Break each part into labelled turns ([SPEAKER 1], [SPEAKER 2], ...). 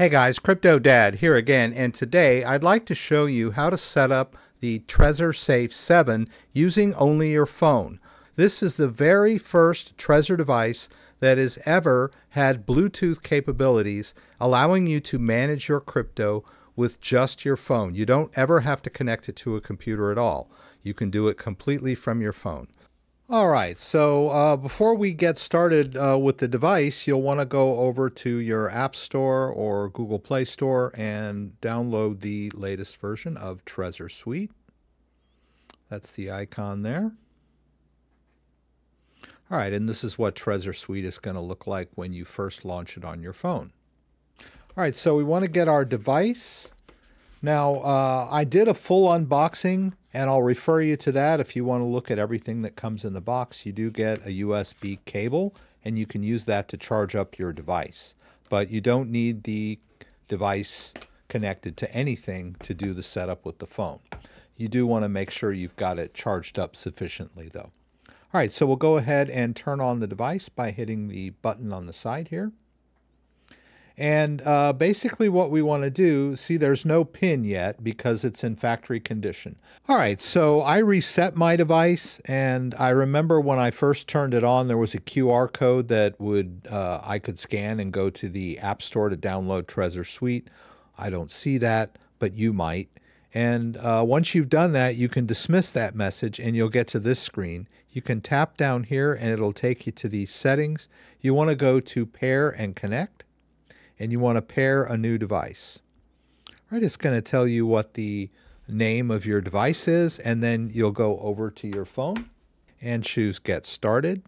[SPEAKER 1] Hey guys, Crypto Dad here again, and today I'd like to show you how to set up the Trezor Safe 7 using only your phone. This is the very first Trezor device that has ever had Bluetooth capabilities, allowing you to manage your crypto with just your phone. You don't ever have to connect it to a computer at all. You can do it completely from your phone. All right, so uh, before we get started uh, with the device, you'll want to go over to your App Store or Google Play Store and download the latest version of Trezor Suite. That's the icon there. All right, and this is what Trezor Suite is going to look like when you first launch it on your phone. All right, so we want to get our device. Now, uh, I did a full unboxing, and I'll refer you to that if you want to look at everything that comes in the box. You do get a USB cable, and you can use that to charge up your device. But you don't need the device connected to anything to do the setup with the phone. You do want to make sure you've got it charged up sufficiently, though. All right, so we'll go ahead and turn on the device by hitting the button on the side here. And uh, basically what we want to do, see there's no pin yet because it's in factory condition. All right, so I reset my device and I remember when I first turned it on, there was a QR code that would uh, I could scan and go to the App Store to download Trezor Suite. I don't see that, but you might. And uh, once you've done that, you can dismiss that message and you'll get to this screen. You can tap down here and it'll take you to these settings. You want to go to pair and connect and you want to pair a new device. Right, it's going to tell you what the name of your device is and then you'll go over to your phone and choose get started.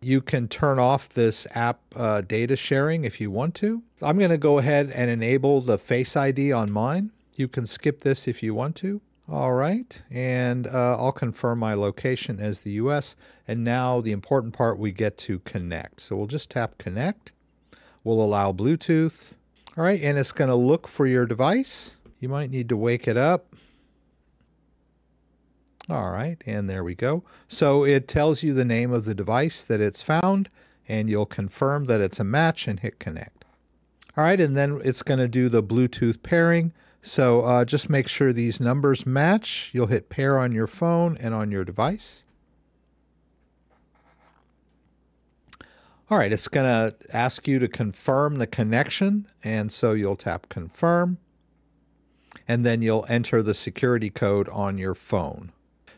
[SPEAKER 1] You can turn off this app uh, data sharing if you want to. I'm going to go ahead and enable the Face ID on mine. You can skip this if you want to. All right, and uh, I'll confirm my location as the US. And now the important part, we get to connect. So we'll just tap connect. We'll allow Bluetooth. All right, and it's going to look for your device. You might need to wake it up. All right, and there we go. So it tells you the name of the device that it's found, and you'll confirm that it's a match and hit connect. All right, and then it's going to do the Bluetooth pairing. So uh, just make sure these numbers match. You'll hit pair on your phone and on your device. All right, it's going to ask you to confirm the connection, and so you'll tap confirm, and then you'll enter the security code on your phone.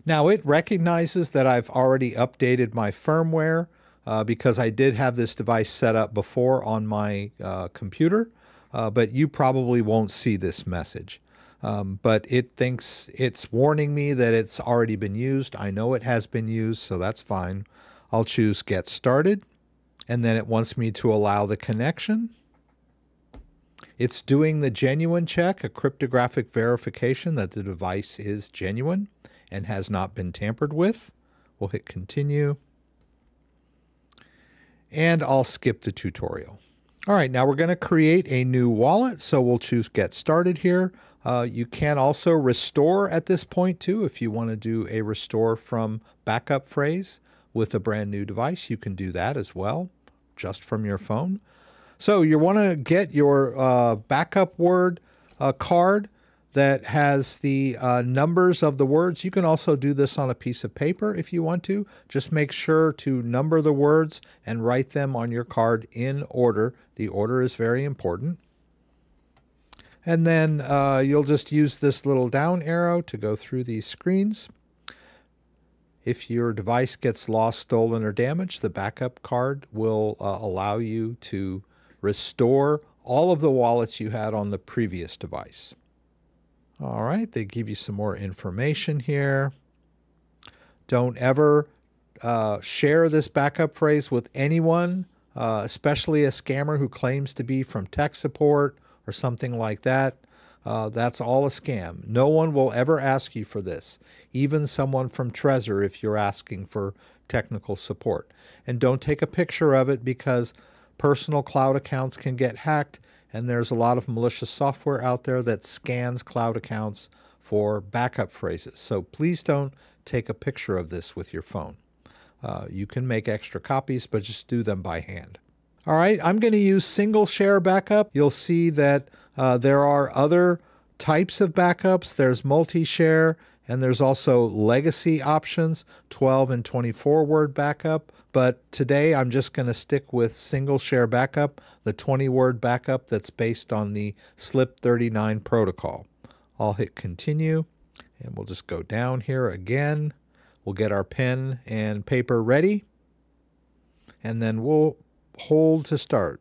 [SPEAKER 1] Now it recognizes that I've already updated my firmware uh, because I did have this device set up before on my uh, computer uh, but you probably won't see this message. Um, but it thinks it's warning me that it's already been used. I know it has been used, so that's fine. I'll choose Get Started, and then it wants me to allow the connection. It's doing the genuine check, a cryptographic verification that the device is genuine and has not been tampered with. We'll hit Continue. And I'll skip the tutorial. All right, now we're going to create a new wallet. So we'll choose Get Started here. Uh, you can also restore at this point too. If you want to do a restore from backup phrase with a brand new device, you can do that as well, just from your phone. So you want to get your uh, backup word uh, card that has the uh, numbers of the words. You can also do this on a piece of paper if you want to. Just make sure to number the words and write them on your card in order. The order is very important. And then uh, you'll just use this little down arrow to go through these screens. If your device gets lost, stolen, or damaged, the backup card will uh, allow you to restore all of the wallets you had on the previous device. All right, they give you some more information here. Don't ever uh, share this backup phrase with anyone, uh, especially a scammer who claims to be from tech support or something like that. Uh, that's all a scam. No one will ever ask you for this, even someone from Trezor if you're asking for technical support. And don't take a picture of it because personal cloud accounts can get hacked and there's a lot of malicious software out there that scans cloud accounts for backup phrases. So please don't take a picture of this with your phone. Uh, you can make extra copies, but just do them by hand. All right, I'm going to use single share backup. You'll see that uh, there are other types of backups. There's multi-share and there's also legacy options, 12 and 24 word backup. But today I'm just going to stick with single share backup, the 20 word backup that's based on the SLIP 39 protocol. I'll hit continue and we'll just go down here again. We'll get our pen and paper ready and then we'll hold to start.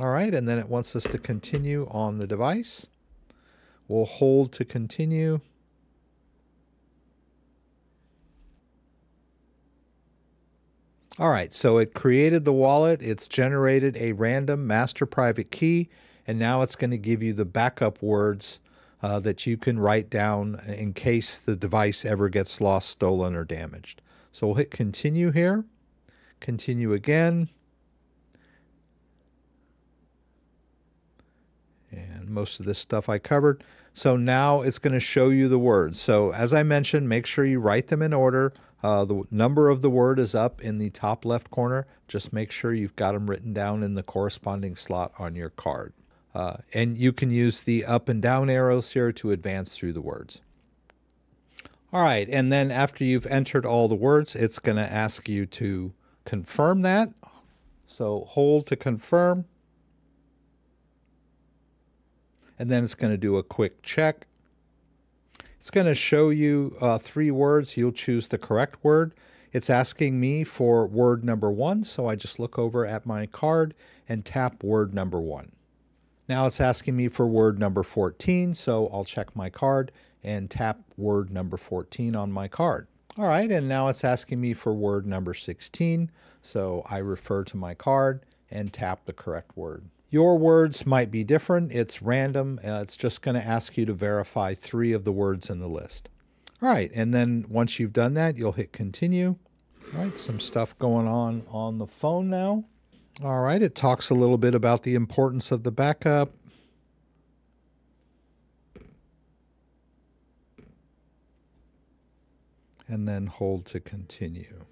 [SPEAKER 1] All right, and then it wants us to continue on the device. We'll hold to continue. All right, so it created the wallet. It's generated a random master private key, and now it's going to give you the backup words uh, that you can write down in case the device ever gets lost, stolen, or damaged. So we'll hit continue here, continue again. And most of this stuff I covered. So now it's going to show you the words. So as I mentioned, make sure you write them in order. Uh, the number of the word is up in the top left corner. Just make sure you've got them written down in the corresponding slot on your card. Uh, and you can use the up and down arrows here to advance through the words. All right, and then after you've entered all the words, it's going to ask you to confirm that. So hold to confirm. And then it's going to do a quick check. It's going to show you uh, three words. You'll choose the correct word. It's asking me for word number one, so I just look over at my card and tap word number one. Now it's asking me for word number 14, so I'll check my card and tap word number 14 on my card. All right, and now it's asking me for word number 16, so I refer to my card and tap the correct word. Your words might be different. It's random. Uh, it's just going to ask you to verify three of the words in the list. All right, and then once you've done that, you'll hit continue. All right, some stuff going on on the phone now. All right, it talks a little bit about the importance of the backup, and then hold to continue.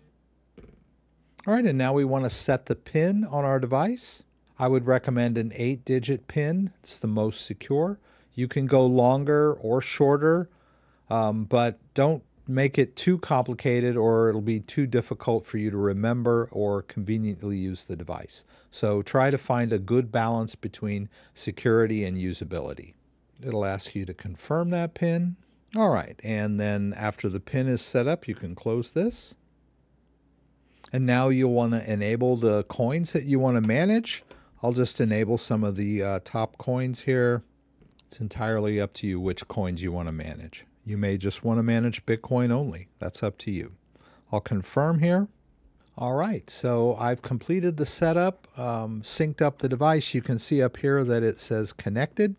[SPEAKER 1] All right, and now we want to set the pin on our device. I would recommend an 8-digit pin. It's the most secure. You can go longer or shorter, um, but don't make it too complicated or it'll be too difficult for you to remember or conveniently use the device. So try to find a good balance between security and usability. It'll ask you to confirm that pin. All right, and then after the pin is set up, you can close this. And now you'll want to enable the coins that you want to manage. I'll just enable some of the uh, top coins here. It's entirely up to you which coins you want to manage. You may just want to manage Bitcoin only. That's up to you. I'll confirm here. All right, so I've completed the setup, um, synced up the device. You can see up here that it says connected.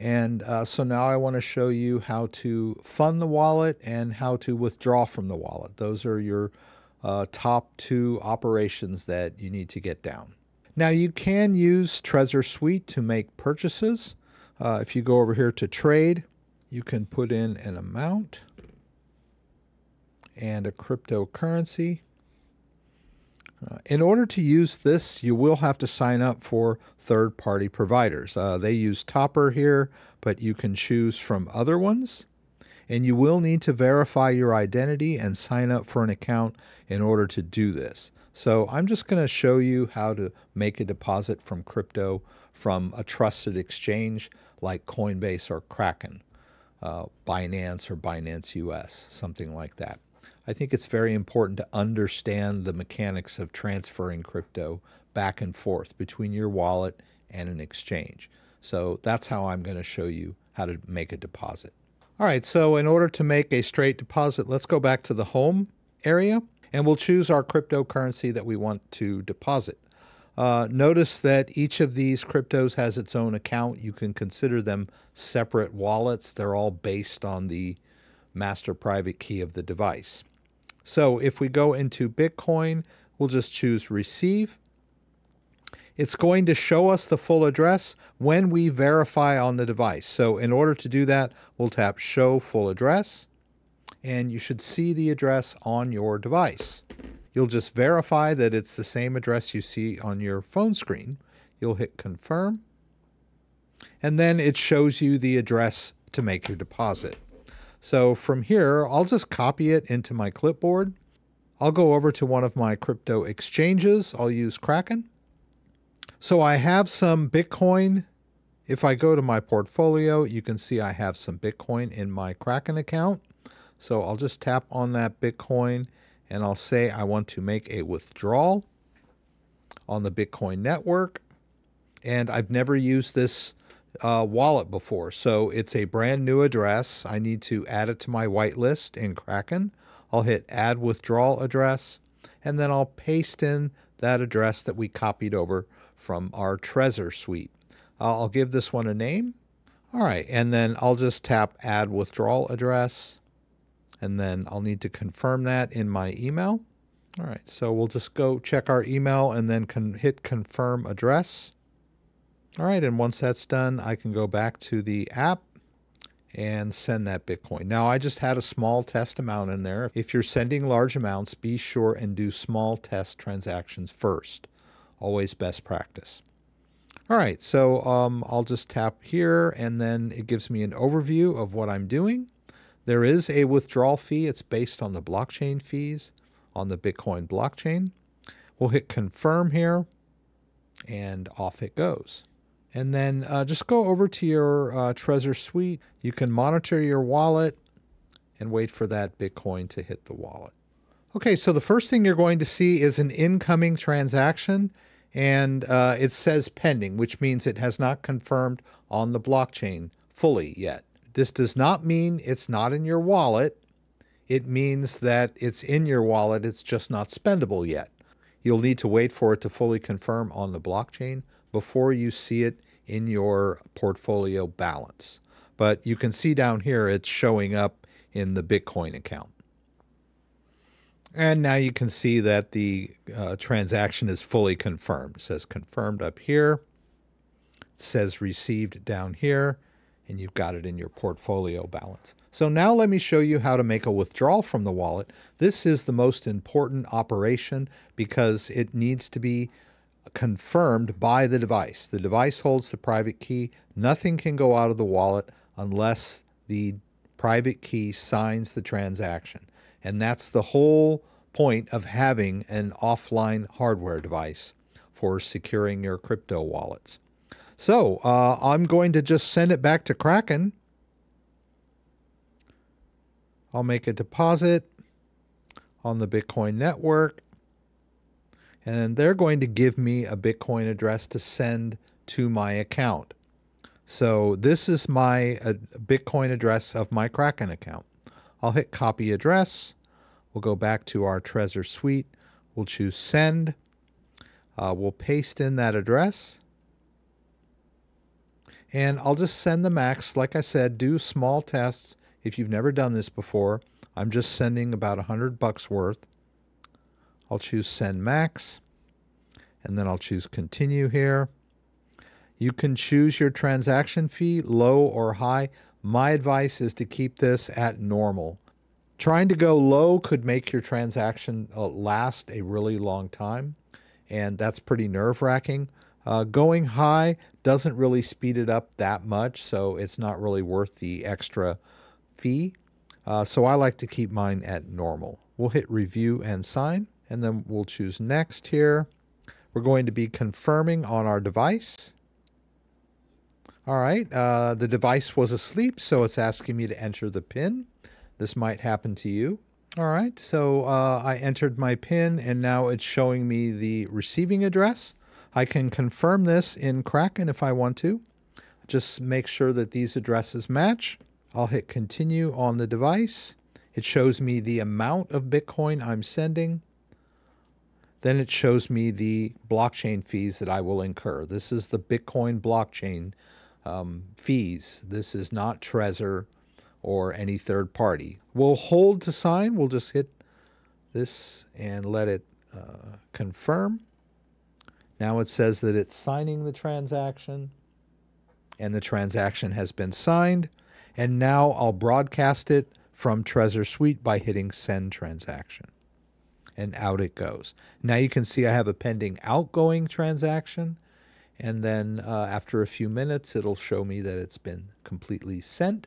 [SPEAKER 1] And uh, so now I want to show you how to fund the wallet and how to withdraw from the wallet. Those are your uh, top two operations that you need to get down. Now you can use Trezor Suite to make purchases. Uh, if you go over here to trade, you can put in an amount and a cryptocurrency. In order to use this, you will have to sign up for third-party providers. Uh, they use Topper here, but you can choose from other ones. And you will need to verify your identity and sign up for an account in order to do this. So I'm just going to show you how to make a deposit from crypto from a trusted exchange like Coinbase or Kraken, uh, Binance or Binance US, something like that. I think it's very important to understand the mechanics of transferring crypto back and forth between your wallet and an exchange. So that's how I'm going to show you how to make a deposit. All right, so in order to make a straight deposit, let's go back to the home area and we'll choose our cryptocurrency that we want to deposit. Uh, notice that each of these cryptos has its own account. You can consider them separate wallets. They're all based on the master private key of the device. So if we go into Bitcoin, we'll just choose receive. It's going to show us the full address when we verify on the device. So in order to do that, we'll tap show full address. and you should see the address on your device. You'll just verify that it's the same address you see on your phone screen. You'll hit confirm, and then it shows you the address to make your deposit. So from here, I'll just copy it into my clipboard. I'll go over to one of my crypto exchanges. I'll use Kraken. So I have some Bitcoin. If I go to my portfolio, you can see I have some Bitcoin in my Kraken account. So I'll just tap on that Bitcoin and I'll say I want to make a withdrawal on the Bitcoin network. And I've never used this uh, wallet before, so it's a brand new address. I need to add it to my whitelist in Kraken. I'll hit Add Withdrawal Address, and then I'll paste in that address that we copied over from our Trezor suite. I'll give this one a name. All right, and then I'll just tap Add Withdrawal Address and then I'll need to confirm that in my email. All right, so we'll just go check our email and then hit confirm address. All right, and once that's done, I can go back to the app and send that Bitcoin. Now, I just had a small test amount in there. If you're sending large amounts, be sure and do small test transactions first. Always best practice. All right, so um, I'll just tap here and then it gives me an overview of what I'm doing. There is a withdrawal fee. It's based on the blockchain fees on the Bitcoin blockchain. We'll hit confirm here and off it goes. And then uh, just go over to your uh, Trezor Suite. You can monitor your wallet and wait for that Bitcoin to hit the wallet. Okay, so the first thing you're going to see is an incoming transaction and uh, it says pending, which means it has not confirmed on the blockchain fully yet. This does not mean it's not in your wallet. It means that it's in your wallet, it's just not spendable yet. You'll need to wait for it to fully confirm on the blockchain before you see it in your portfolio balance. But you can see down here it's showing up in the Bitcoin account. And now you can see that the uh, transaction is fully confirmed. It says confirmed up here. It says received down here and you've got it in your portfolio balance. So now let me show you how to make a withdrawal from the wallet. This is the most important operation because it needs to be confirmed by the device. The device holds the private key. Nothing can go out of the wallet unless the private key signs the transaction. And that's the whole point of having an offline hardware device for securing your crypto wallets. So uh, I'm going to just send it back to Kraken. I'll make a deposit on the Bitcoin network. And they're going to give me a Bitcoin address to send to my account. So this is my uh, Bitcoin address of my Kraken account. I'll hit copy address. We'll go back to our Trezor suite. We'll choose send. Uh, we'll paste in that address. And I'll just send the max. Like I said, do small tests if you've never done this before. I'm just sending about 100 bucks worth. I'll choose send max and then I'll choose continue here. You can choose your transaction fee, low or high. My advice is to keep this at normal. Trying to go low could make your transaction uh, last a really long time, and that's pretty nerve wracking. Uh, going high doesn't really speed it up that much, so it's not really worth the extra fee. Uh, so I like to keep mine at normal. We'll hit review and sign, and then we'll choose next here. We're going to be confirming on our device. All right, uh, the device was asleep, so it's asking me to enter the PIN. This might happen to you. All right, so uh, I entered my PIN, and now it's showing me the receiving address. I can confirm this in Kraken if I want to. Just make sure that these addresses match. I'll hit continue on the device. It shows me the amount of Bitcoin I'm sending. Then it shows me the blockchain fees that I will incur. This is the Bitcoin blockchain um, fees. This is not Trezor or any third party. We'll hold to sign. We'll just hit this and let it uh, confirm. Now it says that it's signing the transaction and the transaction has been signed. And now I'll broadcast it from Trezor Suite by hitting send transaction. And out it goes. Now you can see I have a pending outgoing transaction. And then uh, after a few minutes, it'll show me that it's been completely sent.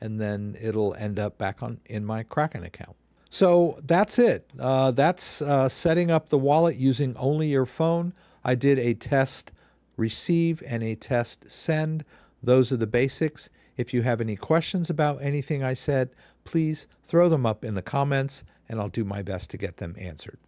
[SPEAKER 1] And then it'll end up back on in my Kraken account. So that's it. Uh, that's uh, setting up the wallet using only your phone. I did a test receive and a test send. Those are the basics. If you have any questions about anything I said, please throw them up in the comments and I'll do my best to get them answered.